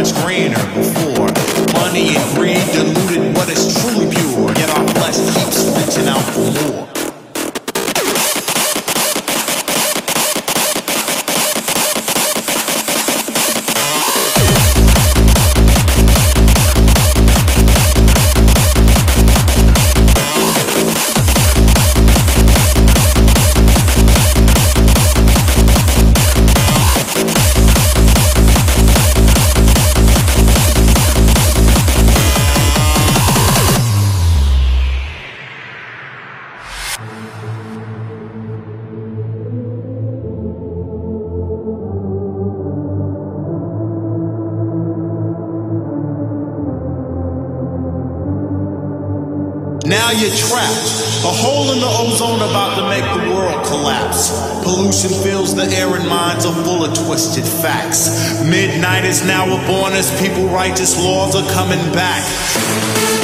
much greener before. Money and greed diluted what is true. Now you're trapped. A hole in the ozone about to make the world collapse. Pollution fills the air and minds are full of twisted facts. Midnight is now upon us. People righteous laws are coming back.